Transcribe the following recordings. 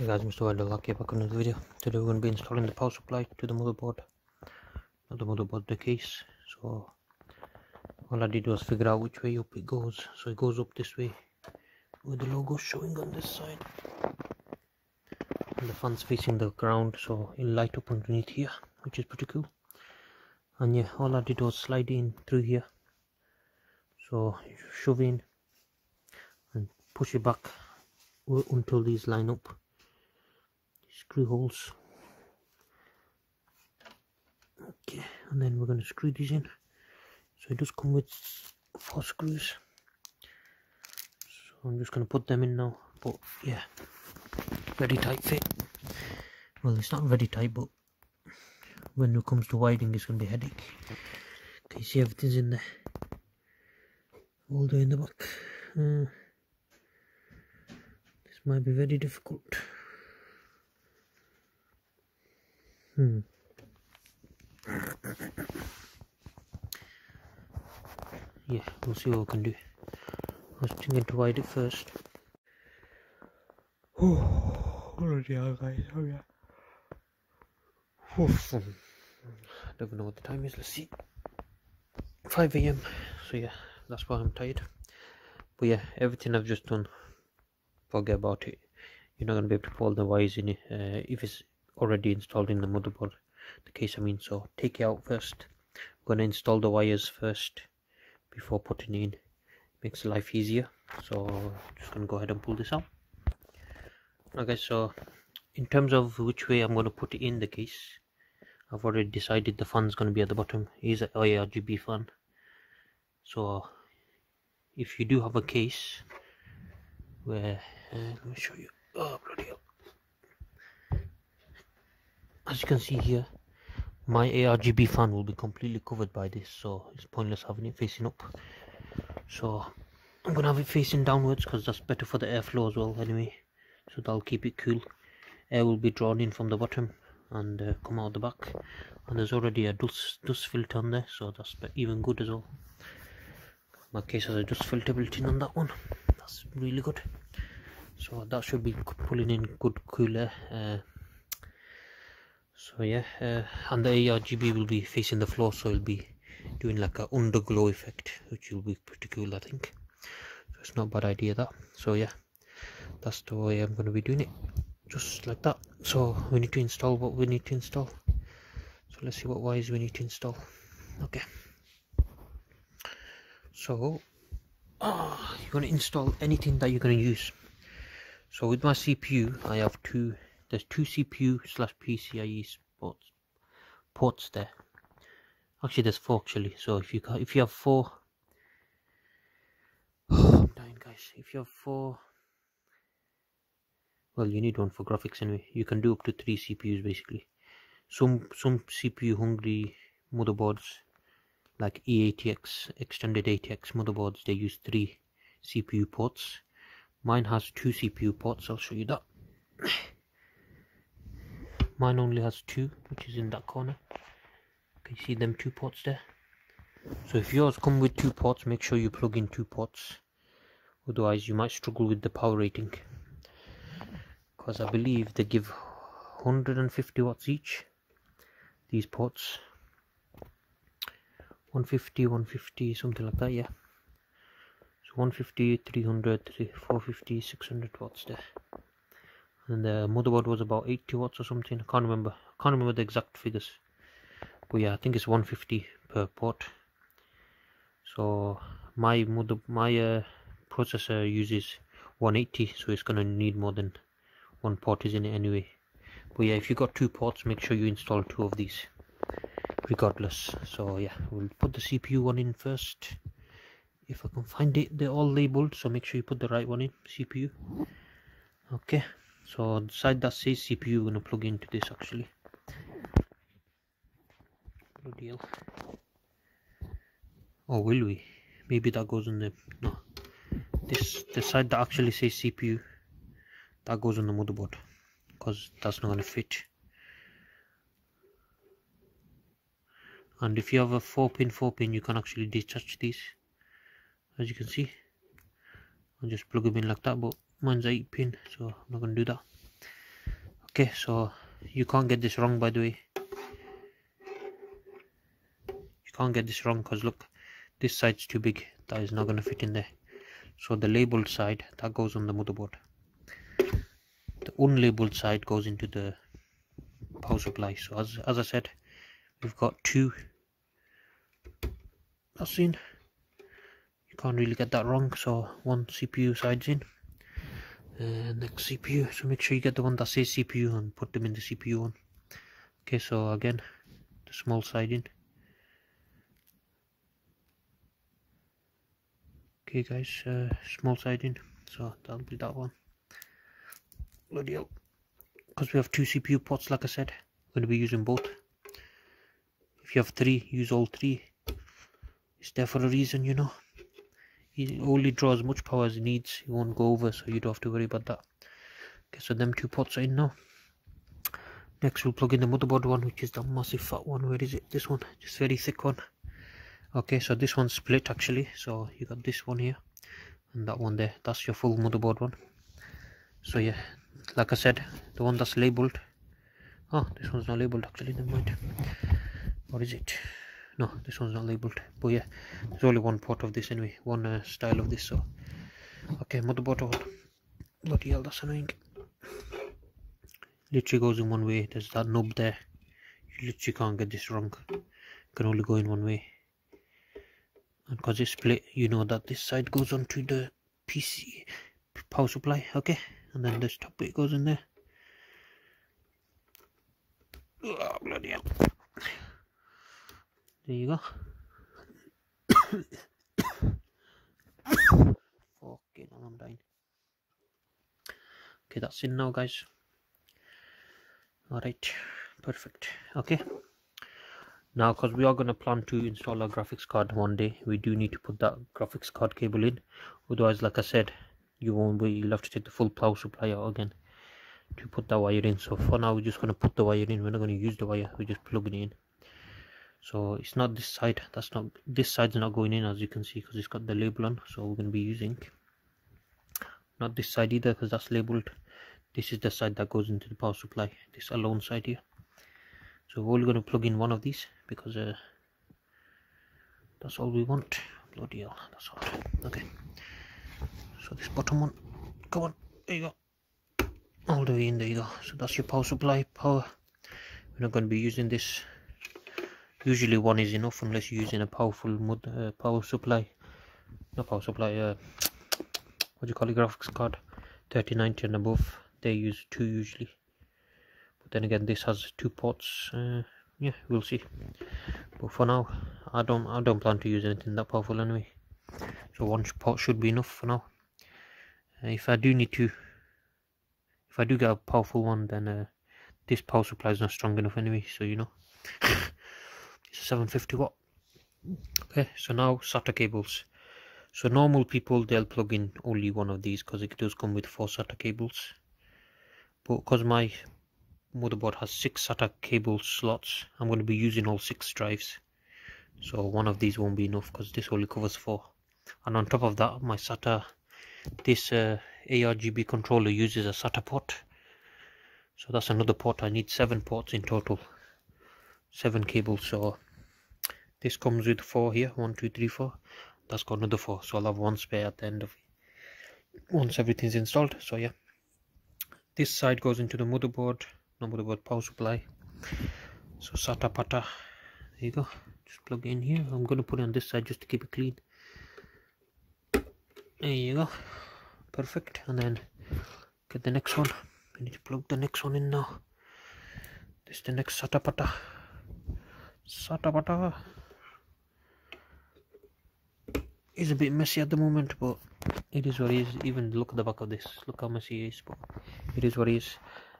Hey guys, Mr. Waheedul Haque back on the video. Today we're going to be installing the power supply to the motherboard. Not the motherboard, the case. So all I did was figure out which way up it goes. So it goes up this way with the logo showing on this side. And the fan's facing the ground so it'll light up underneath here, which is pretty cool. And yeah, all I did was slide in through here. So shove in and push it back until these line up screw holes. Okay and then we're going to screw these in. So it does come with four screws. So I'm just going to put them in now but yeah very tight fit. Well it's not very tight but when it comes to wiring it's going to be a headache. Okay see everything's in there. All the way in the back. Uh, this might be very difficult Hmm. Yeah, we'll see what we can do. I was thinking to wide it first. Oh, already are guys, oh yeah. Oof. I don't know what the time is, let's see. 5 a.m. So yeah, that's why I'm tired. But yeah, everything I've just done, forget about it. You're not going to be able to pull the wires in it. Uh, if it's already installed in the motherboard the case I mean so take it out first. I'm to install the wires first before putting in. Makes life easier so just to go ahead and pull this out. Okay so in terms of which way I'm to put it in the case I've already decided the fan's to be at the bottom. Is an RGB fan. So if you do have a case where uh, let me show you. Oh bloody hell as you can see here my ARGB fan will be completely covered by this so it's pointless having it facing up. So I'm gonna have it facing downwards because that's better for the airflow as well anyway. So that'll keep it cool. Air will be drawn in from the bottom and uh, come out the back. And there's already a dust, dust filter on there so that's even good as well. My case has a dust filter built in on that one. That's really good. So that should be pulling in good cool air uh, so yeah uh, and the ARGB will be facing the floor so it'll be doing like a underglow effect which will be pretty cool I think. So it's not a bad idea that. So yeah that's the way I'm going to be doing it just like that. So we need to install what we need to install. So let's see what wires we need to install. Okay. So oh, you're going to install anything that you're going to use. So with my CPU I have two there's two CPU slash PCIe ports ports there. Actually there's four actually. So if you if you have four I'm dying guys. If you have four well you need one for graphics anyway. You can do up to three CPUs basically. Some some CPU hungry motherboards like EATX extended ATX motherboards they use three CPU ports. Mine has two CPU ports I'll show you that mine only has two which is in that corner. Can you see them two ports there? So if yours come with two ports make sure you plug in two ports otherwise you might struggle with the power rating. Because I believe they give 150 watts each these ports 150 150 something like that yeah. So 150 300 450 600 watts there and the motherboard was about 80 watts or something. I can't remember. I can't remember the exact figures. But yeah I think it's 150 per port. So my mother my uh, processor uses 180 so it's gonna need more than one port is in it anyway? But yeah if you got two ports make sure you install two of these. Regardless. So yeah we'll put the CPU one in first. If I can find it they're all labeled so make sure you put the right one in CPU okay so the side that says CPU we're gonna plug into this actually. No deal or will we? Maybe that goes on the no. This the side that actually says CPU that goes on the motherboard because that's not gonna fit. And if you have a 4 pin 4 pin you can actually detach these as you can see. I'll just plug them in like that but mine's 8 pin so I'm not to do that. Okay so you can't get this wrong by the way. You can't get this wrong because look this side's too big. That is not to fit in there. So the labeled side that goes on the motherboard. The unlabeled side goes into the power supply. So as, as I said we've got two. That's in. You can't really get that wrong so one CPU sides in next CPU so make sure you get the one that says CPU and put them in the CPU one. Okay so again the small side in okay guys uh, small side in so that'll be that one. Bloody hell because we have two CPU ports like I said. We're going to be using both. If you have three use all three. It's there for a reason you know it only draws as much power as he needs. He won't go over so you don't have to worry about that. Okay so them two pots are in now. Next we'll plug in the motherboard one which is the massive fat one. Where is it? This one. Just very thick one. Okay so this one's split actually. So you got this one here and that one there. That's your full motherboard one. So yeah like i said the one that's labeled. Oh this one's not labeled actually. Never mind. What is it no this one's not labeled but yeah there's only one port of this anyway one uh, style of this so okay motherboard one bloody hell that's annoying. Literally goes in one way there's that nub there you literally can't get this wrong can only go in one way. And because it's split you know that this side goes onto the PC power supply okay and then this top bit goes in there. Oh, bloody hell there you go fucking hell I'm dying. Okay that's in now guys. All right perfect. Okay. Now because we are going to plan to install a graphics card one day we do need to put that graphics card cable in. Otherwise like i said you won't be you'll have to take the full power supply out again to put that wire in. So for now we're just going to put the wire in. We're not going to use the wire. We're just plugging it in so it's not this side. That's not this side's not going in as you can see because it's got the label on so we're going to be using not this side either because that's labeled. This is the side that goes into the power supply this alone side here. So we're only going to plug in one of these because uh, that's all we want. Bloody hell that's all okay. So this bottom one come on there you go. All the way in there you go. So that's your power supply power. We're not going to be using this usually one is enough unless you're using a powerful mud, uh, power supply. No power supply uh, what do you call it graphics card? 3090 and above. They use two usually. But then again this has two ports uh, yeah we'll see. But for now I don't I don't plan to use anything that powerful anyway. So one port should be enough for now. Uh, if I do need to if I do get a powerful one then uh, this power supply is not strong enough anyway so you know 750 watt. Okay so now SATA cables. So normal people they'll plug in only one of these because it does come with four SATA cables. But because my motherboard has six SATA cable slots I'm going to be using all six drives. So one of these won't be enough because this only covers four. And on top of that my SATA this uh, ARGB controller uses a SATA port. So that's another port. I need seven ports in total. Seven cables so this comes with four here. One two three four. That's got another four. So I'll have one spare at the end of it once everything's installed. So yeah. This side goes into the motherboard. The word power supply. So SATA pata. There you go. Just plug in here. I'm gonna put it on this side just to keep it clean. There you go. Perfect. And then get the next one. We need to plug the next one in now. This is the next SATA pata. SATA pata is a bit messy at the moment but it is what it is. Even look at the back of this. Look how messy it is but it is what it is.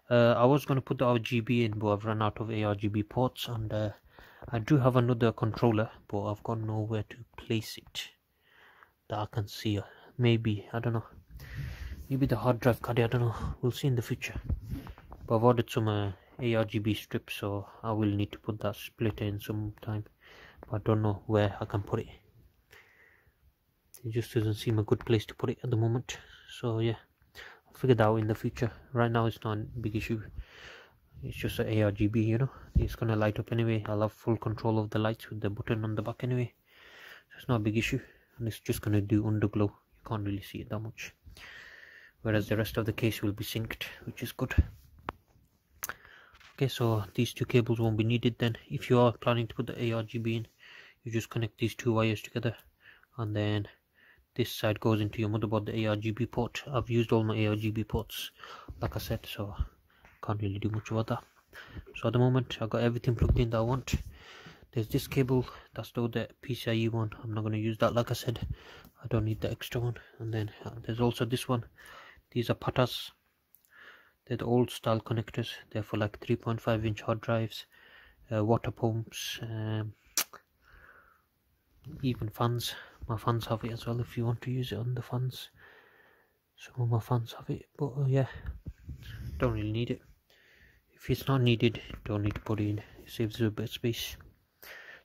Uh, I was going to put the RGB in but I've run out of ARGB ports and uh, I do have another controller but I've got nowhere to place it that I can see. Maybe I don't know. Maybe the hard drive card I don't know. We'll see in the future. But I've ordered some uh, ARGB strips so I will need to put that splitter in sometime. But I don't know where I can put it it just doesn't seem a good place to put it at the moment. So yeah. I'll figure that out in the future. Right now it's not a big issue. It's just an ARGB you know. It's gonna light up anyway. I'll have full control of the lights with the button on the back anyway. So it's not a big issue. And it's just gonna do underglow. You can't really see it that much. Whereas the rest of the case will be synced which is good. Okay so these two cables won't be needed then. If you are planning to put the ARGB in you just connect these two wires together. And then this side goes into your motherboard the ARGB port. I've used all my ARGB ports like I said so can't really do much about that. So at the moment I've got everything plugged in that I want. There's this cable that's still the PCIe one. I'm not going to use that like I said. I don't need the extra one. And then uh, there's also this one. These are patas. They're the old style connectors. They're for like 3.5 inch hard drives uh, water pumps um, even fans my fans have it as well if you want to use it on the fans. Some of my fans have it but uh, yeah. Don't really need it. If it's not needed don't need to put it in. It saves a bit of space.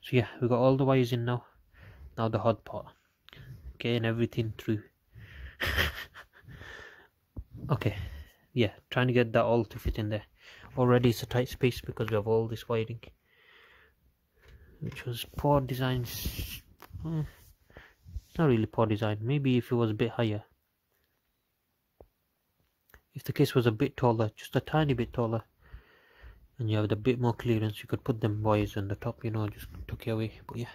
So yeah we got all the wires in now. Now the hot pot getting everything through. Okay. Yeah trying to get that all to fit in there. Already it's a tight space because we have all this wiring. Which was poor design eh, not really poor design. Maybe if it was a bit higher. If the case was a bit taller just a tiny bit taller and you have a bit more clearance you could put them boys on the top you know just tuck it away but yeah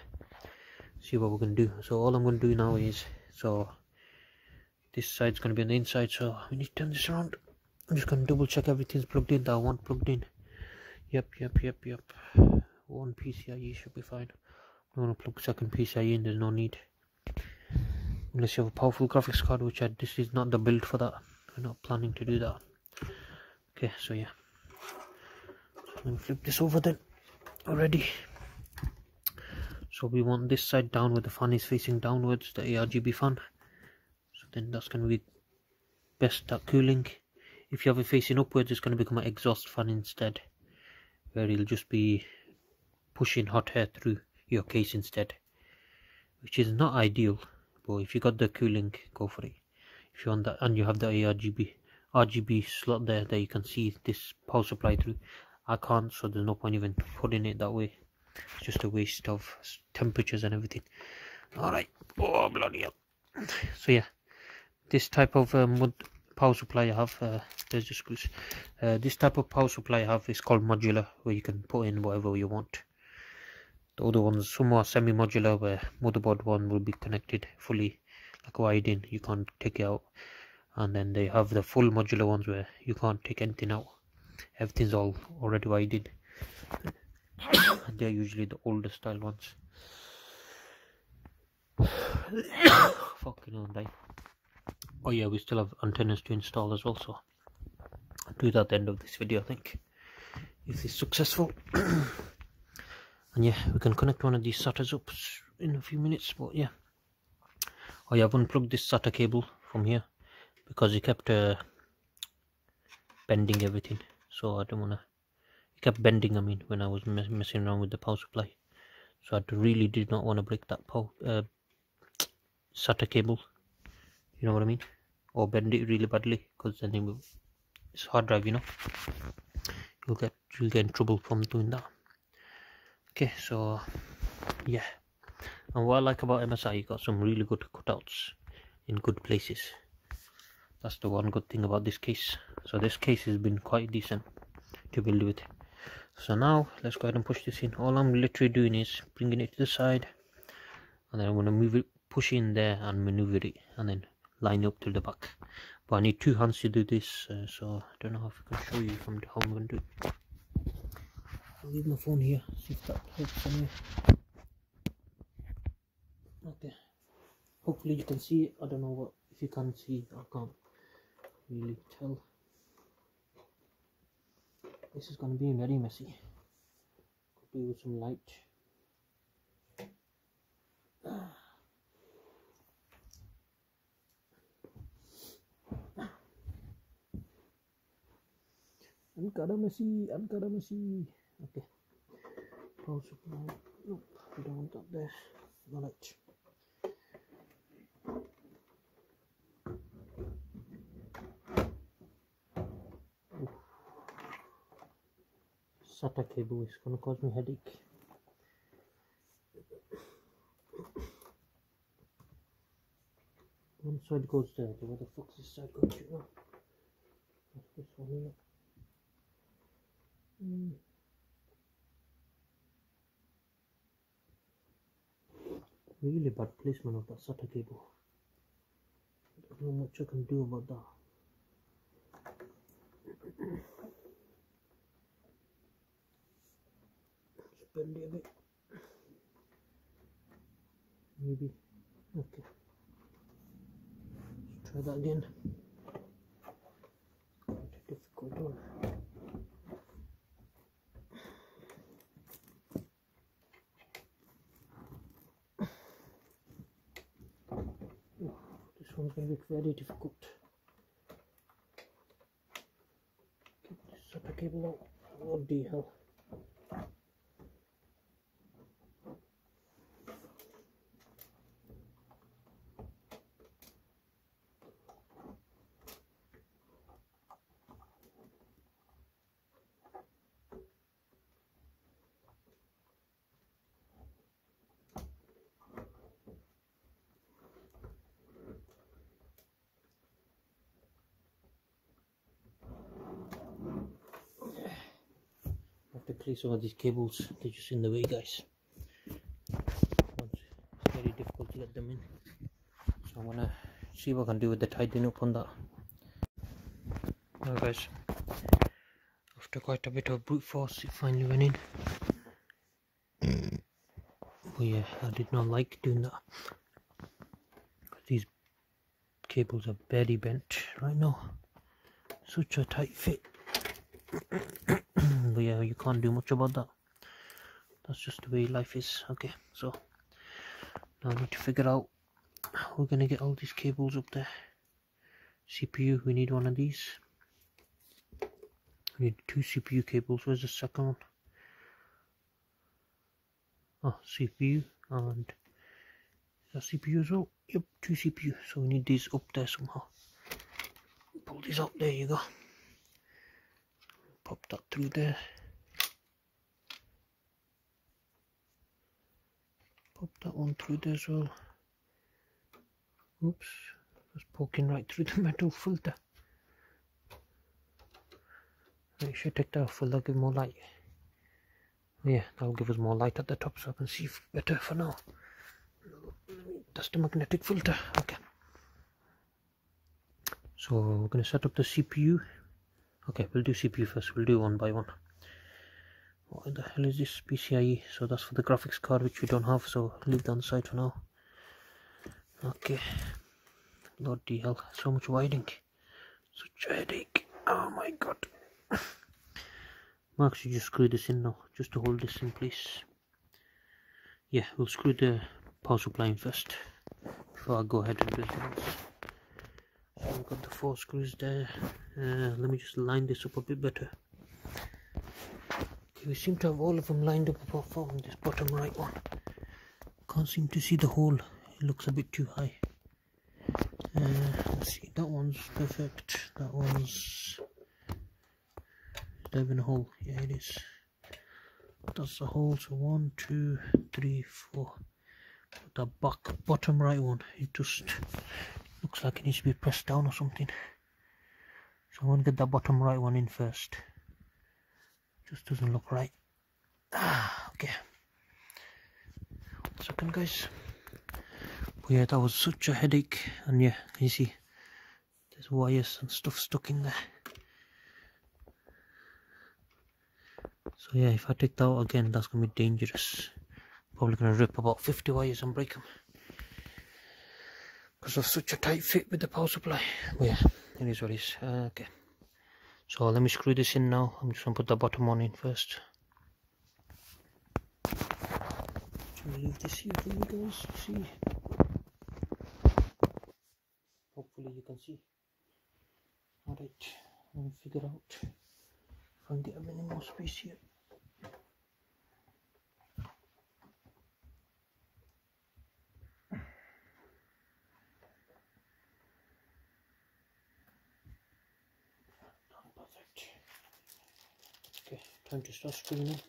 see what we're gonna do. So all i'm gonna do now is so this side's gonna be on the inside so we need to turn this around. I'm just gonna double check everything's plugged in that i want plugged in. Yep yep yep yep. One pcie should be fine. I don't want to plug second pcie in there's no need unless you have a powerful graphics card which I, this is not the build for that. I'm not planning to do that. Okay so yeah. Let me flip this over then already. So we want this side down where the fan is facing downwards the ARGB fan. So then that's going to be best at cooling. If you have it facing upwards it's going to become an exhaust fan instead where it'll just be pushing hot air through your case instead which is not ideal but if you got the cooling go for it. If you want that and you have the ARGB RGB slot there that you can see this power supply through I can't so there's no point even putting it that way. It's just a waste of temperatures and everything. Alright. Oh bloody hell. So yeah. This type of mud power supply I have uh, there's the screws. Uh, this type of power supply I have is called modular where you can put in whatever you want the other ones some are semi-modular where motherboard one will be connected fully like wired in you can't take it out. And then they have the full modular ones where you can't take anything out. Everything's all already wired in. And they're usually the older style ones. Fucking hell die oh yeah we still have antennas to install as well so I'll do that at the end of this video I think if it's successful and yeah we can connect one of these SATAs up in a few minutes but yeah. Oh I've unplugged this SATA cable from here because it kept uh, bending everything. So I don't wanna it kept bending I mean when I was messing around with the power supply. So I really did not want to break that power uh, SATA cable. You know what I mean? Or bend it really badly because then it will, it's hard drive you know? You'll get you'll get in trouble from doing that okay so yeah. And what I like about MSI you got some really good cutouts in good places. That's the one good thing about this case. So this case has been quite decent to build with. So now let's go ahead and push this in. All i'm literally doing is bringing it to the side and then i'm to move it push in there and maneuver it and then line up to the back. But i need two hands to do this uh, so i don't know if i can show you from how i'm to do it i'll leave my phone here. See if that helps anyway. Okay. Hopefully you can see it. I don't know what if you can see i can't really tell. This is going to be very messy. Could with some light. Ankara messy, Ankara messy okay. Possible nope we don't want that there. Knowledge SATA cable is gonna cause me headache. One side goes there the other fuck's is side going to this one Really bad placement of that SATA cable. I don't know much I can do about that. Just bend it a bit. Maybe. Okay. Let's try that again. Quite a difficult one. Oh, One's going to be very difficult. Get this SATA cable out. The hell? Clear some of these cables, they're just in the way guys. It's very difficult to get them in. So I'm gonna see what I can do with the tightening up on that. Now guys, after quite a bit of brute force it finally went in. But yeah, I did not like doing that These cables are very bent right now. Such a tight fit. yeah, uh, you can't do much about that. That's just the way life is. Okay, so now I need to figure out how we're gonna get all these cables up there. CPU, we need one of these. We need two CPU cables. Where's the second one? Oh, CPU and that CPU as well? Yep, two CPU. So we need these up there somehow. Pull these up. There you go pop that through there pop that one through there as well. Oops that's poking right through the metal filter I should take that off will give more light. Yeah that'll give us more light at the top so I can see better for now. That's the magnetic filter okay. So we're going to set up the CPU okay we'll do CPU first we'll do one by one what the hell is this PCIe so that's for the graphics card which we don't have so leave that on the side for now. Okay. Lord the hell so much wiring such a headache. Oh my god. Max you just screw this in now. Just to hold this in place. Yeah we'll screw the power supply in first. Before I go ahead and do anything so we've got the four screws there. Uh, let me just line this up a bit better we seem to have all of them lined up apart from this bottom right one. Can't seem to see the hole. It looks a bit too high. Uh, let's see. That one's perfect. That one's even a hole. Yeah it is. That's the hole. So one two three four. The back bottom right one. It just looks like it needs to be pressed down or something. So I'm gonna get that bottom right one in first just doesn't look right. Ah okay. Second guys. But yeah that was such a headache and yeah you see? There's wires and stuff stuck in there. So yeah if I take that out again that's gonna be dangerous. Probably gonna rip about 50 wires and break them because of such a tight fit with the power supply. But yeah it is what it is. Uh, okay so let me screw this in now. I'm just gonna put the bottom one in first. We this here you guys see? Hopefully you can see. Alright let me figure out if I can get a bit more space here time to start screwing.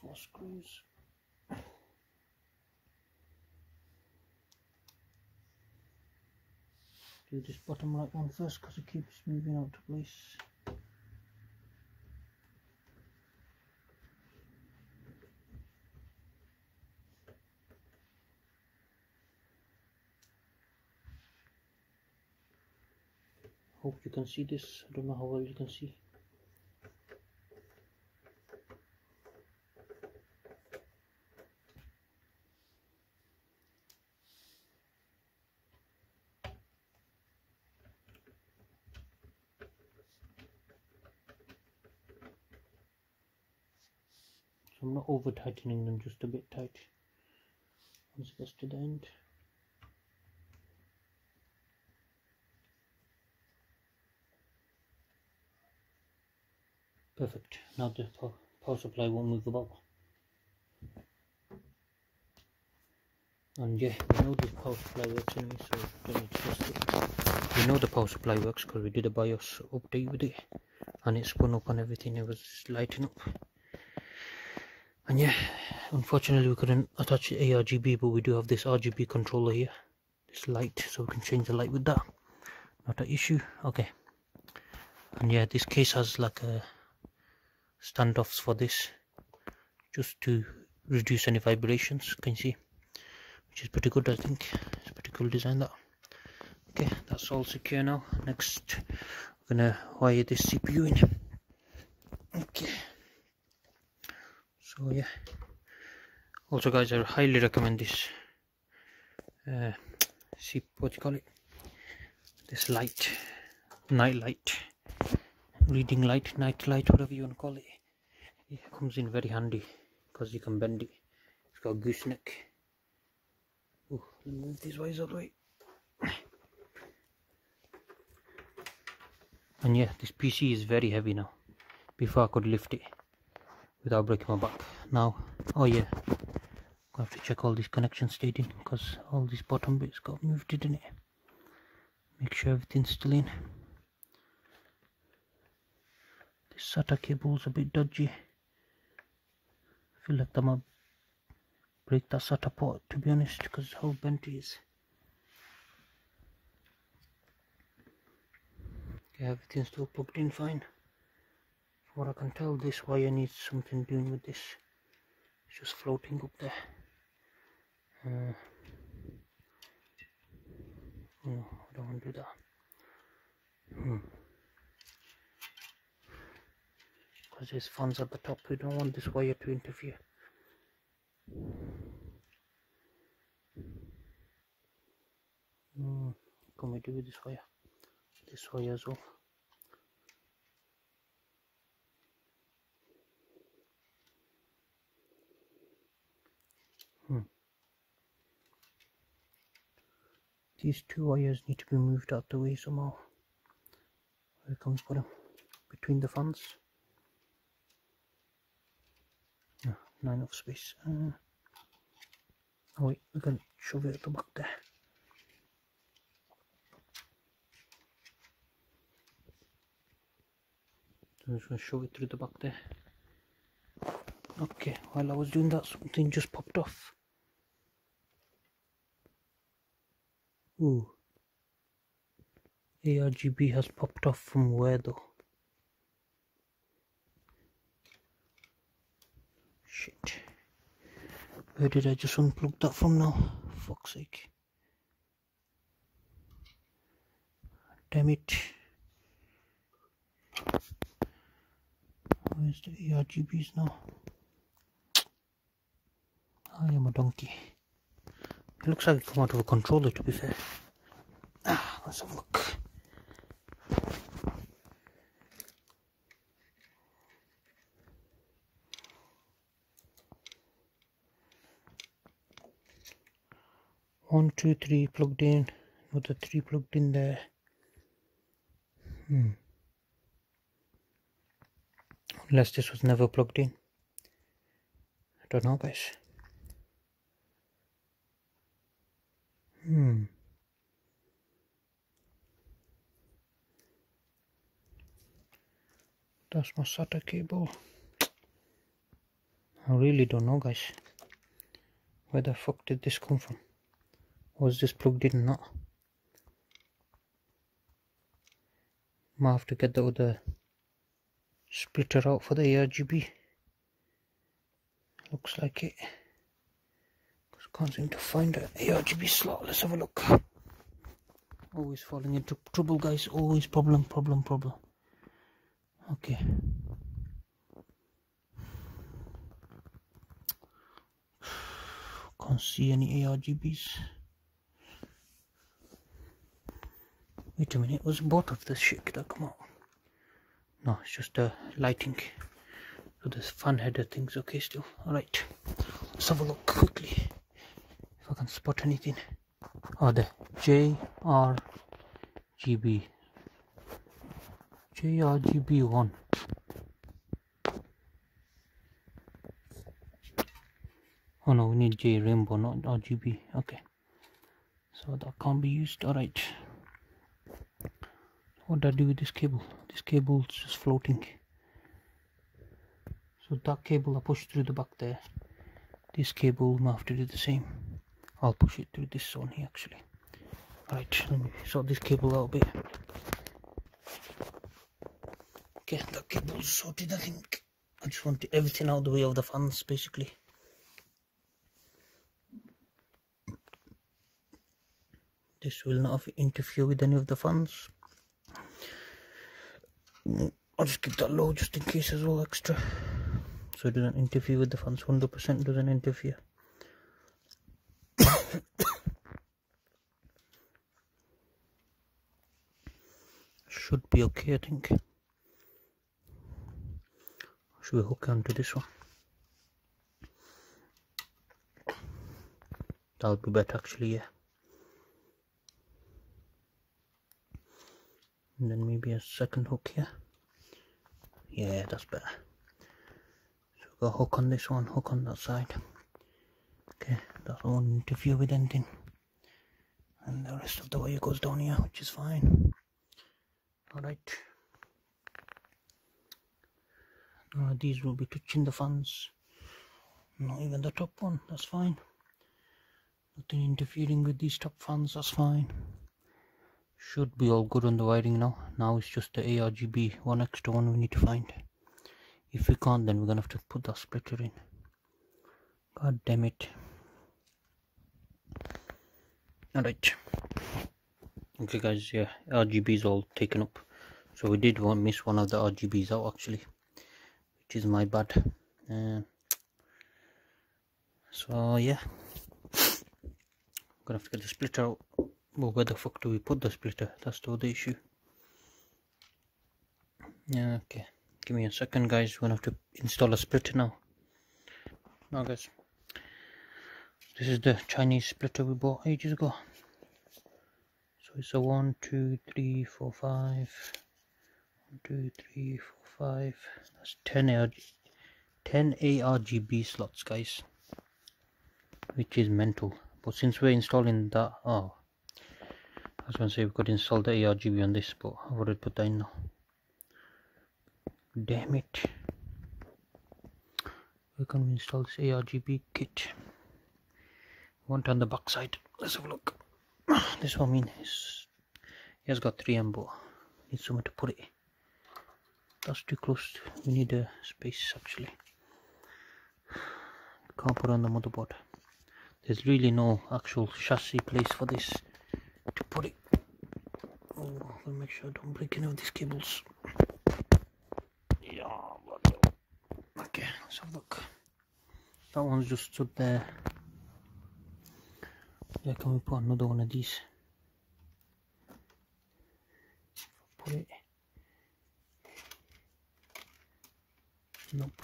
Four screws. Do this bottom right one first because it keeps moving out of place. Hope you can see this. I don't know how well you can see. I'm not over tightening them just a bit tight. Once it gets to the end Perfect. Now the power supply won't move about. And yeah, we know the power supply works anyway, so don't need to test it. We know the power supply works because we did a BIOS update with it. And it spun up and everything, it was lighting up. And yeah, unfortunately we couldn't attach the ARGB, but we do have this RGB controller here. This light, so we can change the light with that. Not an issue. Okay. And yeah, this case has like a standoffs for this just to reduce any vibrations can you see? Which is pretty good I think. It's pretty cool design that. Okay that's all secure now. Next we're gonna wire this CPU in. Okay. So yeah. Also guys I highly recommend this uh, see what you call it? This light night light reading light night light whatever you want to call it it comes in very handy because you can bend it. It's got a gooseneck Ooh, let me move these wires out the way. And yeah this PC is very heavy now. Before I could lift it without breaking my back. Now oh yeah I have to check all these connections stayed in because all these bottom bits got moved didn't it? Make sure everything's still in. This SATA cable's a bit dodgy feel like I might break that SATA port to be honest because how bent it is. Okay, everything's still plugged in fine. For what I can tell this wire needs something doing with this. It's just floating up there. Uh, no, I don't want to do that. Hmm. Because there's fans at the top we don't want this wire to interfere. Mm, can we do with this wire? This wire as well. Hmm. these two wires need to be moved out the way somehow. Where comes put them. Between the fans not enough space. Uh, oh wait, we can shove it at the back there. So I'm just to shove it through the back there. Okay, while I was doing that, something just popped off. Ooh. ARGB has popped off from where though? Shit. Where did I just unplug that from now? Fuck's sake. Damn it. Where's the ARGBs now? I am a donkey. It looks like it come out of a controller to be fair. Ah, let's have a look. One two three plugged in. With another three plugged in there. Hmm. unless this was never plugged in. I don't know guys. Hmm. That's my SATA cable. I really don't know guys where the fuck did this come from was just plugged in not might have to get the other splitter out for the RGB looks like it. I can't seem to find an ARGB slot. Let's have a look. Always falling into trouble guys. Always problem problem problem. Okay. Can't see any ARGBs wait a minute was both of the shit that come out? No it's just the lighting. So this fan header thing's okay still. All right let's have a look quickly. If i can spot anything. Oh the jrgb jrgb1 oh no we need j rainbow not rgb okay. So that can't be used. All right what do I do with this cable? This cable's just floating. So that cable I push through the back there. This cable I have to do the same. I'll push it through this zone here actually. Right let me sort this cable out a bit. Okay the cable's sorted I think. I just want everything out of the way of the fans basically. This will not interfere with any of the fans I'll just keep that low just in case as well extra. So it doesn't interfere with the fans 100% doesn't interfere should be okay I think. Should we hook onto this one? That'll be better actually yeah and then maybe a second hook here. Yeah that's better. So go hook on this one hook on that side. Okay that won't interfere with anything. And the rest of the wire goes down here which is fine. All right. Uh, these will be touching the fans. Not even the top one that's fine. Nothing interfering with these top fans that's fine should be all good on the wiring now. Now it's just the ARGB one extra one we need to find. If we can't then we're gonna have to put the splitter in. God damn it. Alright. Okay guys yeah RGB is all taken up. So we did one miss one of the RGBs out actually which is my bad. Uh, so yeah. Gonna have to get the splitter out well where the fuck do we put the splitter? That's the other issue. Yeah okay. Give me a second guys. We're gonna have to install a splitter now. Now guys. This is the chinese splitter we bought ages ago. So it's a one two three four five. One two three four five. That's 10 ARG 10 argb slots guys. Which is mental. But since we're installing that oh I was going to say we could install the ARGB on this but I've already put that in now. Damn it. We can install this ARGB kit. One on the back side let's have a look. This one mean is it has got 3M but need somewhere to put it. That's too close. We need a space actually. Can't put on the motherboard. There's really no actual chassis place for this to put it. Oh, let me make sure I don't break any of these cables. Yeah, okay, let's have a look. That one's just stood there. Yeah, can we put another one of these? Put it. Nope.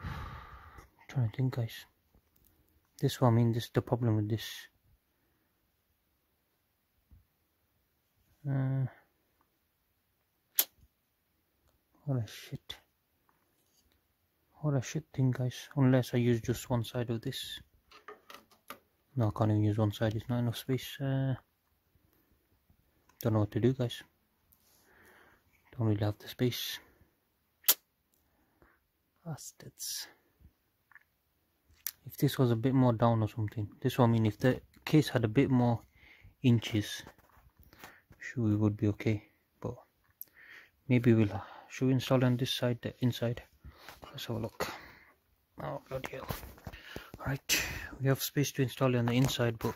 I'm trying to think, guys. This one, I mean, this is the problem with this Uh, what a shit. What a shit thing guys. Unless I use just one side of this. No, I can't even use one side. It's not enough space. Uh, don't know what to do guys. don't really have the space bastards if this was a bit more down or something this one I mean if the case had a bit more inches sure we would be okay but maybe we'll uh, should we install on this side the inside? Let's have a look. Oh bloody hell. Right we have space to install it on the inside but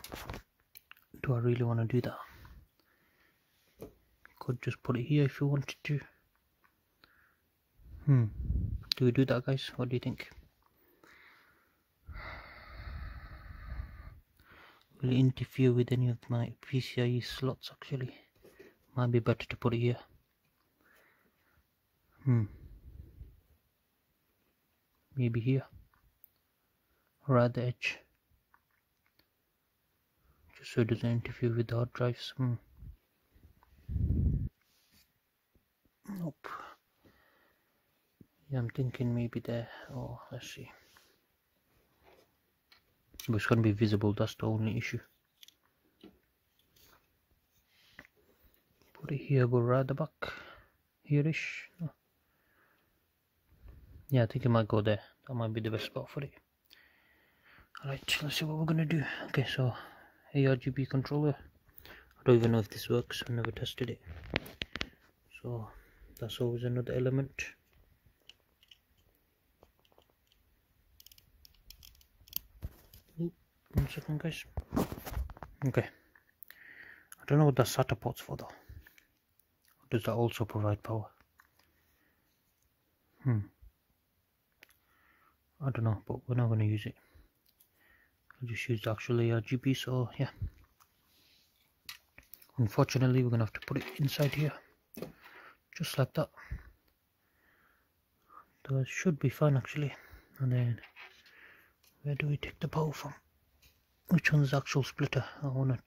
do I really want to do that? Could just put it here if you wanted to. Hmm do we do that guys? What do you think? Will it interfere with any of my PCIe slots actually might be better to put it here. Hmm. Maybe here. Right the edge. Just so it doesn't interfere with the hard drives. Hmm. nope. Yeah I'm thinking maybe there. Oh let's see. But it's going to be visible. That's the only issue put it here go right the back here-ish yeah I think it might go there that might be the best spot for it Alright, let's see what we're gonna do. Okay, so ARGB controller. I don't even know if this works, I've never tested it. So that's always another element. one second guys. Okay. I don't know what the SATA port's for though. Does that also provide power? Hmm. I don't know, but we're not going to use it. I'll just use actually a RGB so yeah unfortunately we're gonna have to put it inside here just like that that should be fine actually and then where do we take the power from which one's the actual splitter I wanna I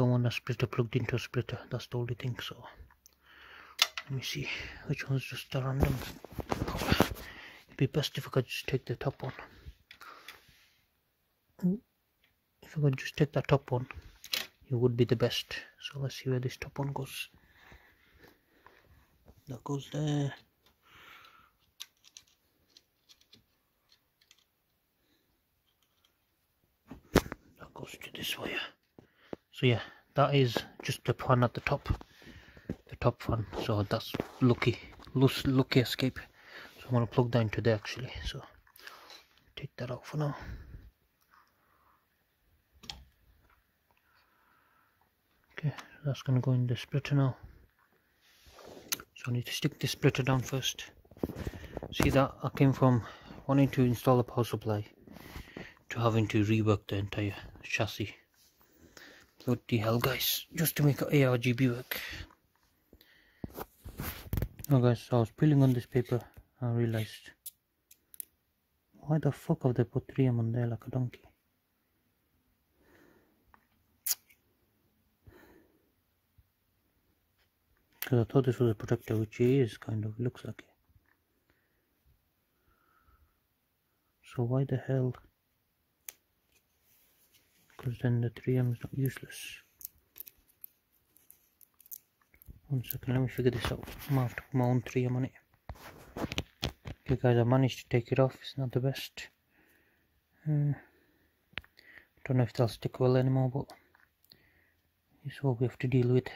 don't want a splitter plugged into a splitter. That's the only thing so. Let me see. Which one's just a random? It'd be best if I could just take the top one. If I could just take that top one it would be the best. So let's see where this top one goes. That goes there. That goes to this wire so yeah that is just the one at the top. The top one. So that's lucky loose lucky escape. So I'm going to plug that into there actually. So take that out for now. Okay that's going to go in the splitter now. So I need to stick the splitter down first. See that? I came from wanting to install a power supply to having to rework the entire chassis bloody hell guys. Just to make ARGB work. Oh guys I was peeling on this paper. I realized why the fuck have they put 3M on there like a donkey? Because I thought this was a protector which is kind of looks like it. So why the hell because then the 3M is not useless. One second let me figure this out. I'm gonna have to put my own 3M on it. Okay guys I managed to take it off. It's not the best. Uh, don't know if that'll stick well anymore but it's what we have to deal with.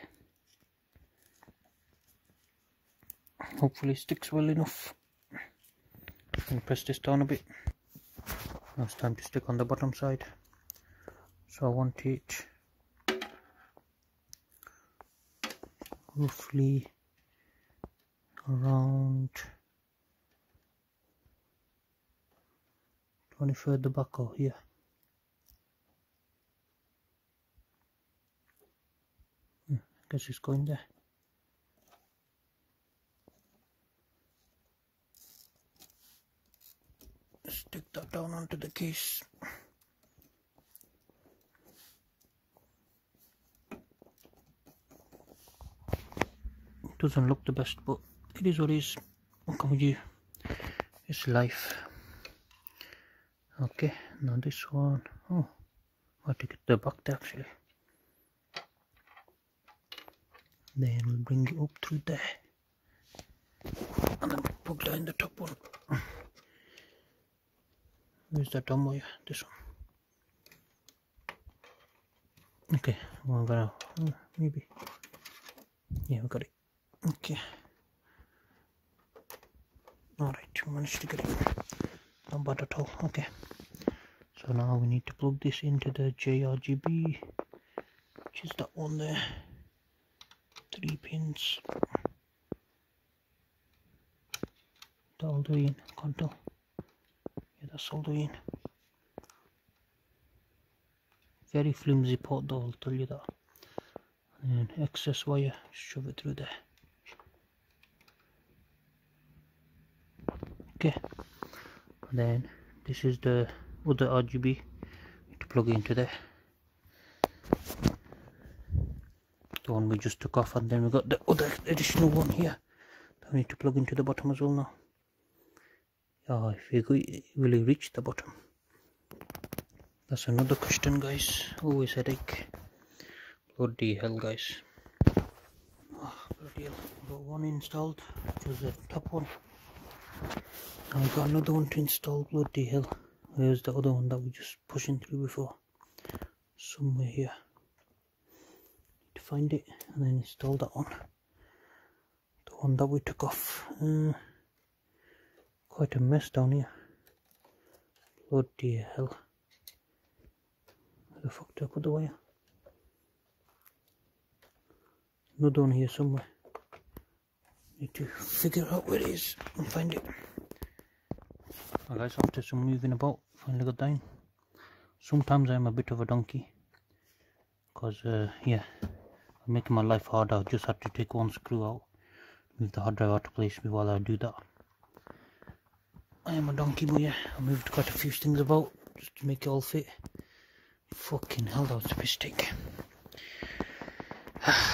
Hopefully sticks well enough. And press this down a bit. Now it's time to stick on the bottom side so I want it roughly around 20 the back or here hmm, I guess it's going there. Stick that down onto the case doesn't look the best but it is what it is. What can we do? It's life. Okay now this one. Oh I have to get the back there actually. Then we'll bring it up through there. And then plug that in the top one. Where's that dumb wire this one. Okay well uh, maybe. Yeah we got it okay. All right managed to get it. Not bad at all. Okay. So now we need to plug this into the JRGB which is that one there. Three pins. That all the in can't tell yeah that's all in. Very flimsy pot though I'll tell you that. And excess wire shove it through there okay. And then this is the other RGB to plug into there. The one we just took off and then we got the other additional one here that we need to plug into the bottom as well now. Oh if we go, will reach the bottom? That's another question guys. Oh, Always headache. Bloody hell guys. Oh, bloody hell. Got one installed. Which was the top one we got another one to install bloody hell. Where's the other one that we just pushing through before? Somewhere here. Need to find it and then install that one. The one that we took off. Uh, quite a mess down here. Bloody hell. Where the fuck did I put the wire? Another one here somewhere need to figure out where it is and find it. Well guys after some moving about finally got down. Sometimes I'm a bit of a donkey because uh, yeah I'm making my life harder. I just had to take one screw out move the hard drive out of place while I do that. I am a donkey boy yeah I moved quite a few things about just to make it all fit. Fucking hell that was a mistake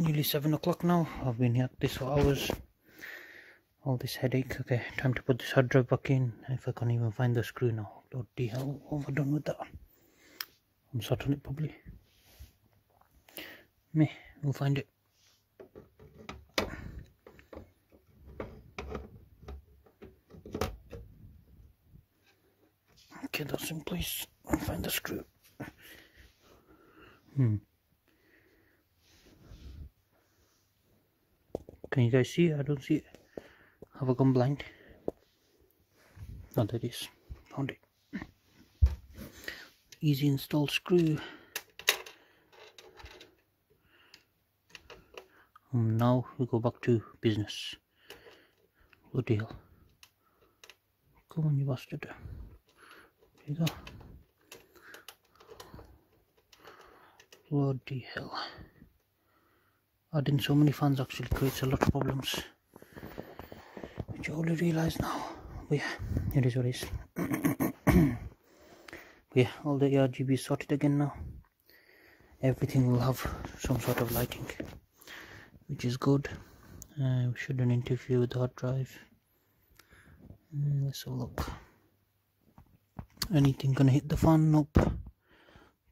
nearly seven o'clock now. I've been at this for hours. All this headache okay time to put this hard drive back in. If I can't even find the screw now bloody hell what done with that? I'm sorting it probably. Me we'll find it. Okay that's in place. I'll find the screw. Hmm can you guys see? I don't see it have I gone blind? Oh, there it is. Found it. Easy install screw. And now we go back to business. What deal? Come on, you bastard. There you go. Bloody hell. Adding so many fans actually creates a lot of problems which I only realise now. But yeah, it is what it is. but yeah, all the RGB sorted again now. Everything will have some sort of lighting, which is good. Uh, shouldn't interfere with the hard drive. Uh, let's have a look. Anything gonna hit the fan? Nope.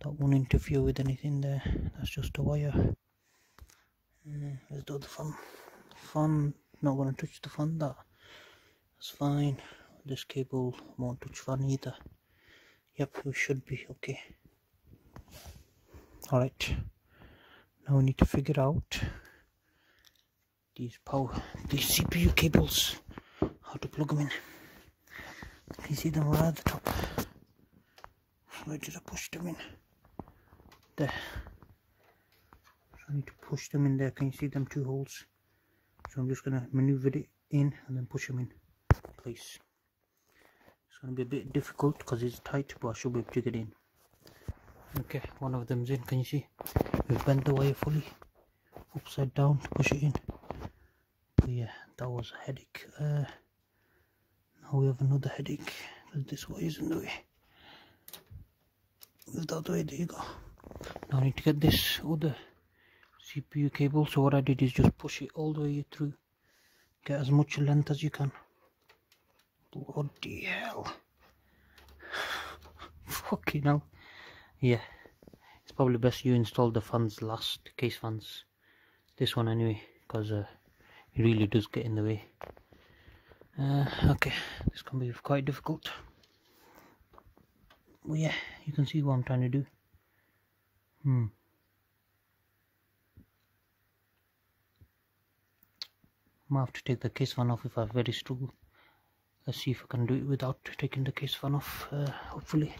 That won't interfere with anything there. That's just a wire. Uh, let's do the fun. Fun. not gonna touch the fan. That. That's fine. This cable won't touch fan either. Yep we should be okay. All right now we need to figure out these power these cpu cables how to plug them in. You see them right at the top? Where did i push them in? There i need to push them in there. Can you see them two holes? So i'm just gonna maneuver it in and then push them in place it's going to be a bit difficult because it's tight but I should be able to get in. Okay one of them's in. Can you see? We've bent the wire fully upside down to push it in. But yeah that was a headache. Uh, now we have another headache. Because this wire is in the way move that way there you go now I need to get this other CPU cable so what I did is just push it all the way through get as much length as you can Bloody hell. Fucking hell. Yeah. It's probably best you install the fans last case fans this one anyway because uh, it really does get in the way uh, okay this can be quite difficult well yeah you can see what I'm trying to do hmm might have to take the case fan off if I very struggle. Let's see if I can do it without taking the case fan off uh, hopefully.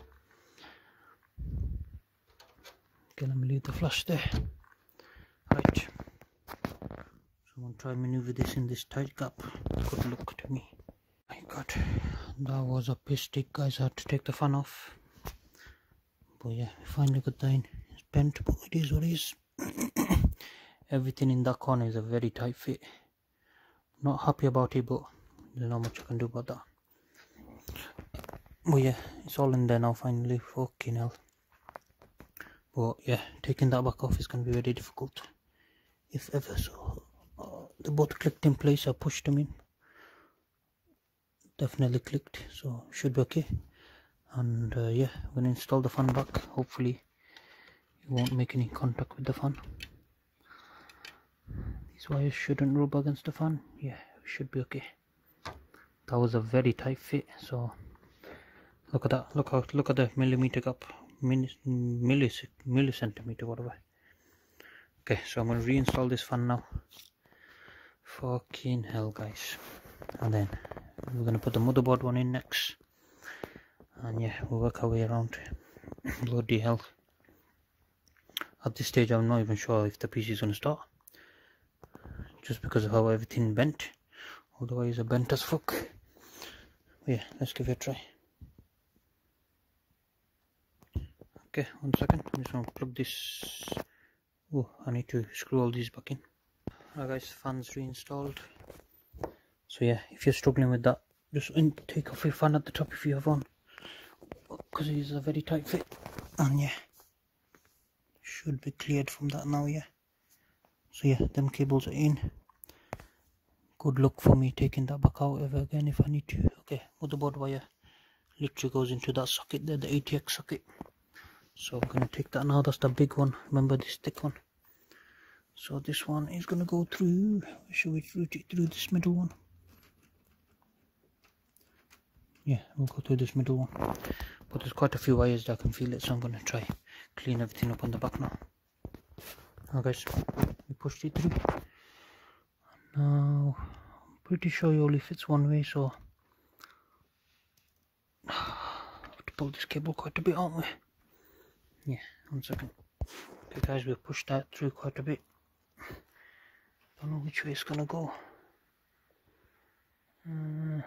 Okay let me leave the flash there. Right. So I'm try and maneuver this in this tight gap. Good look to me. My god. That was a piss stick, guys. I had to take the fan off. But yeah finally got that in. It's bent but it is what it is. Everything in that corner is a very tight fit not happy about it but there's not much I can do about that. But yeah it's all in there now finally. Fucking hell. But yeah taking that back off is going to be very difficult. If ever so uh, they both clicked in place I pushed them in. Definitely clicked so should be okay. And uh, yeah I'm gonna install the fan back. Hopefully it won't make any contact with the fan these wires shouldn't rub against the fan. Yeah it should be okay. That was a very tight fit so look at that. Look how look at the millimeter gap. Millis, millis, millicentimeter whatever. Okay so i'm to reinstall this fan now. Fucking hell guys. And then we're to put the motherboard one in next. And yeah we'll work our way around. Bloody hell. At this stage i'm not even sure if the pc is to start just because of how everything bent. Otherwise a bent as fuck. Yeah let's give it a try. Okay one second. I'm just gonna plug this. Oh i need to screw all these back in. Alright guys fans reinstalled. So yeah if you're struggling with that just take off your fan at the top if you have one. Because it is a very tight fit. And yeah should be cleared from that now yeah so yeah them cables are in. Good luck for me taking that back out ever again if I need to. Okay motherboard wire literally goes into that socket there the ATX socket. So I'm gonna take that now. That's the big one. Remember this thick one? So this one is gonna go through. Should we route it through this middle one? Yeah we'll go through this middle one. But there's quite a few wires that I can feel it so I'm gonna try clean everything up on the back now. We pushed it through. Now I'm pretty sure it only fits one way so I have to pull this cable quite a bit aren't we? Yeah one second. Okay guys we've pushed that through quite a bit. Don't know which way it's gonna go. Uh,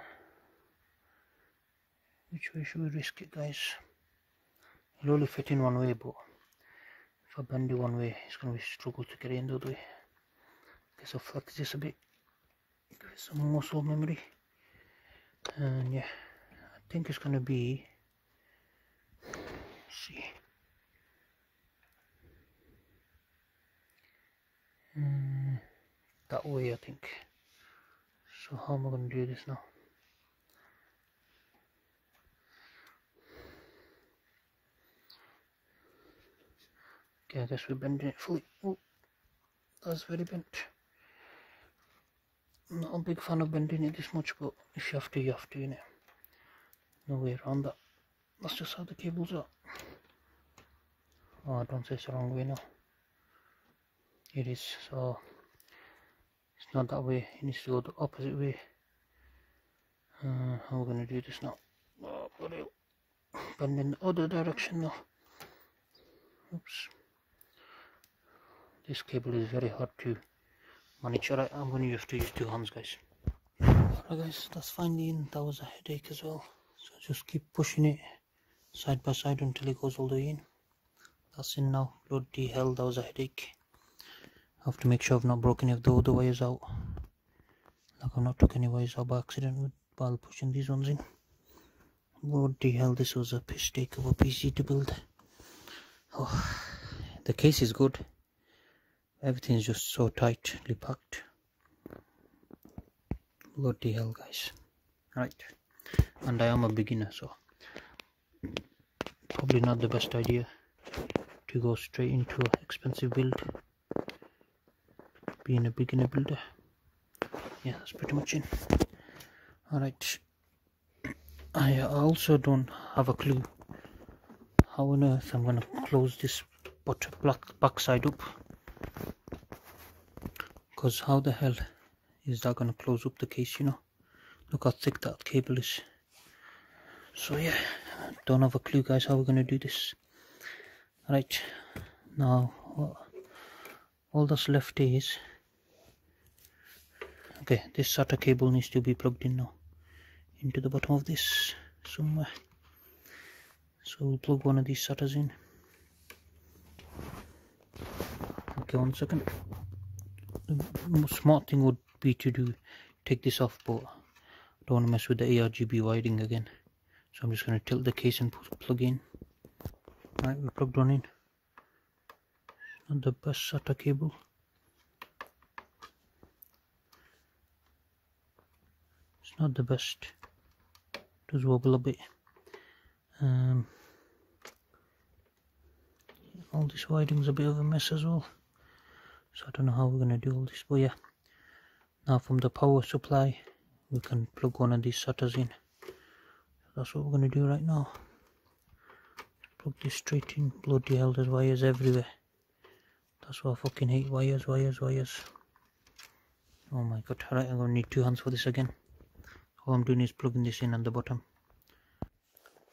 which way should we risk it guys? It'll only fit in one way but if I bend one way it's gonna be struggle to get in the other way guess I'll flex this a bit. Give it some muscle memory. And yeah I think it's gonna be see. Mm, that way I think. So how am I gonna do this now okay I guess we're bending it. Fully oh, that's very bent. I'm not a big fan of bending it this much but if you have to you have to you know no way around that. That's just how the cables are. Oh don't say it's the wrong way now it is so it's not that way. It needs to go the opposite way. Uh, how are we going to do this now? Oh, bend in the other direction now oops this cable is very hard to manage alright I'm going to have to use two hands guys. Alright guys that's finally in that was a headache as well. So just keep pushing it side by side until it goes all the way in. That's in now. Bloody hell that was a headache. I have to make sure I've not broken any of the other wires out. Like I've not took any wires out by accident while pushing these ones in. Bloody hell this was a piss take of a PC to build. Oh, the case is good everything's just so tightly packed. Bloody hell guys. Right. And I am a beginner so probably not the best idea to go straight into an expensive build. Being a beginner builder. Yeah that's pretty much it. All right I also don't have a clue how on earth I'm gonna close this bottom back side up because how the hell is that gonna close up the case you know? Look how thick that cable is. So yeah don't have a clue guys how we're gonna do this. Right now all that's left is okay this SATA cable needs to be plugged in now into the bottom of this somewhere. So we'll plug one of these SATAs in. Okay one second the smart thing would be to do take this off but I don't want to mess with the ARGB wiring again. So I'm just going to tilt the case and plug in. Right we plugged one in. Not the best SATA cable. It's not the best. It does wobble a bit. Um, all this wiring's a bit of a mess as well so I don't know how we're going to do all this but yeah. Now from the power supply we can plug one of these SATAs in. That's what we're going to do right now. Plug this straight in. Bloody hell there's wires everywhere. That's why I fucking hate wires wires wires. Oh my god. Alright I'm going to need two hands for this again. All I'm doing is plugging this in at the bottom.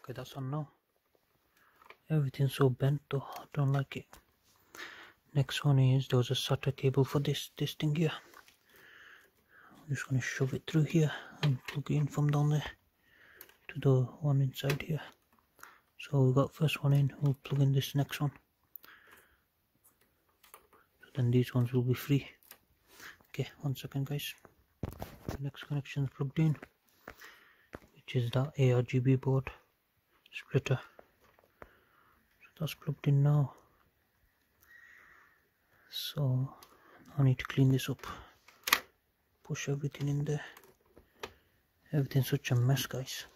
Okay that's on now. Everything's so bent though. I don't like it next one is there was a SATA cable for this this thing here. I'm just going to shove it through here and plug it in from down there to the one inside here. So we got first one in we'll plug in this next one. So then these ones will be free. Okay one second guys. The next connection is plugged in which is the ARGB board splitter. So that's plugged in now so I need to clean this up. Push everything in there. Everything's such a mess guys.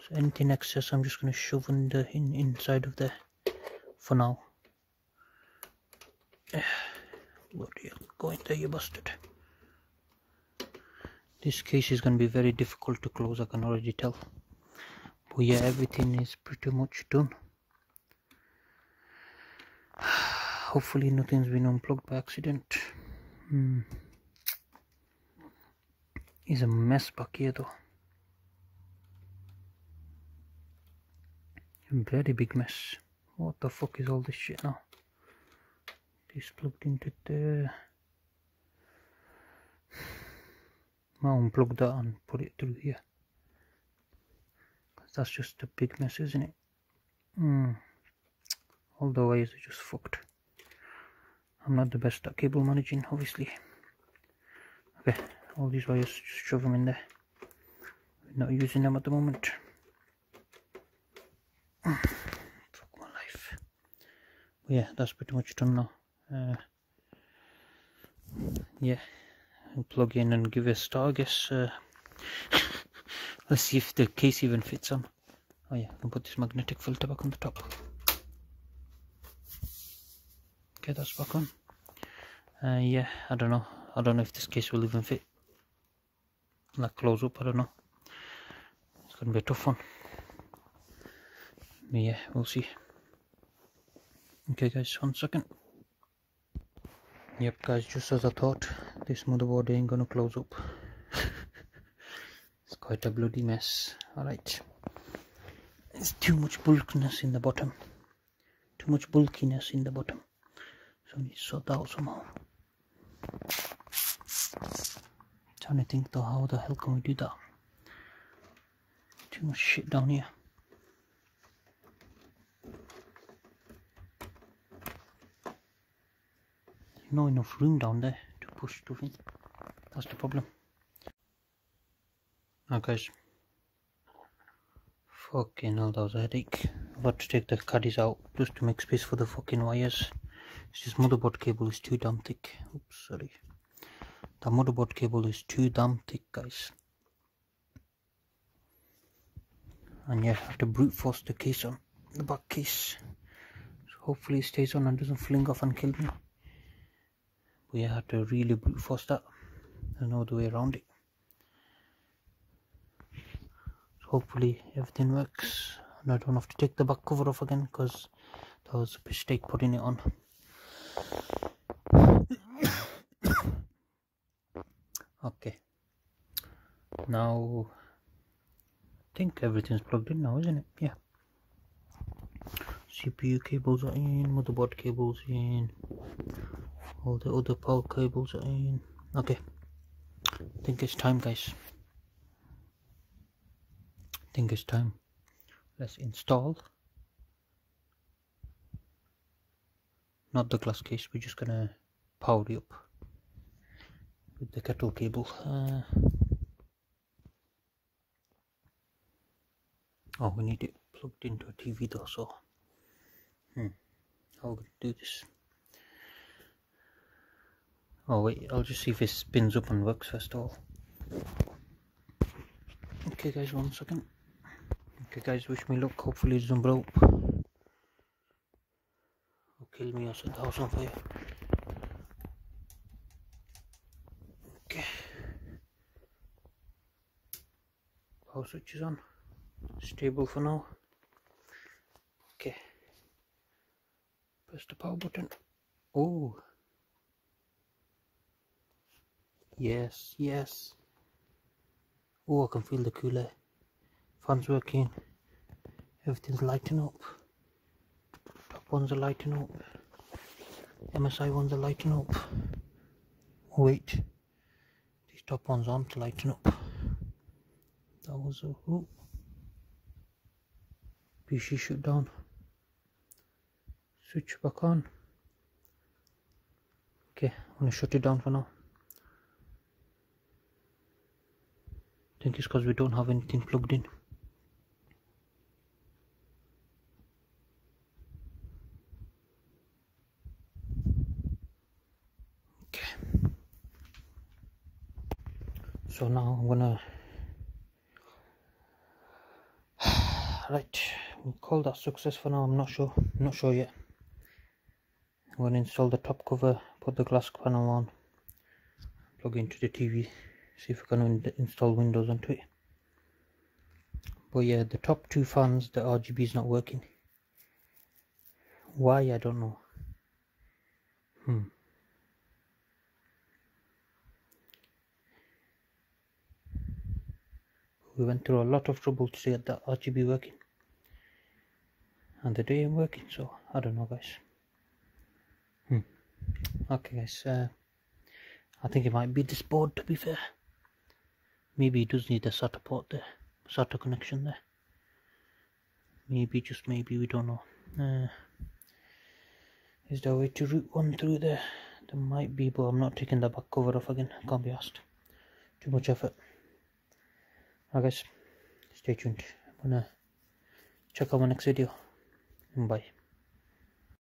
So anything excess I'm just going to shove in the in, inside of there for now. Bloody hell go in there you bastard. This case is going to be very difficult to close I can already tell. But yeah everything is pretty much done hopefully nothing's been unplugged by accident. Hmm. It's a mess back here though. Very big mess. What the fuck is all this shit now? This plugged into there I'll unplug that and put it through here. That's just a big mess isn't it? Mm. all the wires are just fucked I'm not the best at cable managing obviously. Okay all these wires just shove them in there. Not using them at the moment. Fuck my life. Yeah that's pretty much done now. Uh, yeah I'll plug in and give it a start I guess. Uh, let's see if the case even fits on. Oh yeah I can put this magnetic filter back on the top okay that's back on. Uh, yeah I don't know. I don't know if this case will even fit. Like close up I don't know. It's gonna be a tough one. Yeah we'll see. Okay guys one second. Yep guys just as I thought this motherboard ain't gonna close up. It's quite a bloody mess. Alright. There's too much bulkiness in the bottom. Too much bulkiness in the bottom so we need to sort that out somehow trying to think though how the hell can we do that too much shit down here not enough room down there to push stuff in. That's the problem. Now guys. Fucking hell, that was a headache. I've got to take the caddies out just to make space for the fucking wires. This motherboard cable is too damn thick. Oops, sorry. The motherboard cable is too damn thick, guys. And yeah, I have to brute force the case on the back case. So hopefully it stays on and doesn't fling off and kill me we have to really brute force that there's no other way around it so hopefully everything works and I don't have to take the back cover off again because that was a mistake putting it on okay. Now I think everything's plugged in now isn't it? Yeah. CPU cables are in motherboard cables in all the other power cables are in. Okay. I think it's time guys. I think it's time. Let's install not the glass case we're just gonna power it up with the kettle cable. Uh, oh we need it plugged into a TV though so hmm how we do this? Oh wait I'll just see if it spins up and works first of all. Okay guys one second. Okay guys wish me luck. Hopefully it doesn't blow up kill me house on fire okay power switch is on stable for now. Okay press the power button. Oh yes yes. Oh I can feel the cooler. Fans working. Everything's lighting up ones are lighting up. MSI ones are lighting up. Wait. These top ones aren't lighting up. That was a oh PC shut down. Switch back on. Okay I'm gonna shut it down for now. I think it's because we don't have anything plugged in so now I'm gonna right we'll call that success for now. I'm not sure I'm not sure yet. I'm to install the top cover put the glass panel on plug into the TV see if we can install windows onto it. But yeah the top two fans the RGB is not working. Why? I don't know. Hmm we went through a lot of trouble to get that RGB working. And the day I'm working so I don't know guys. Hmm. okay guys uh, I think it might be this board to be fair. Maybe it does need a SATA port there. SATA connection there. Maybe just maybe we don't know. Uh, is there a way to route one through there? There might be but I'm not taking the back cover off again. Can't be asked. Too much effort alright guys stay tuned. I'm gonna check out my next video. Bye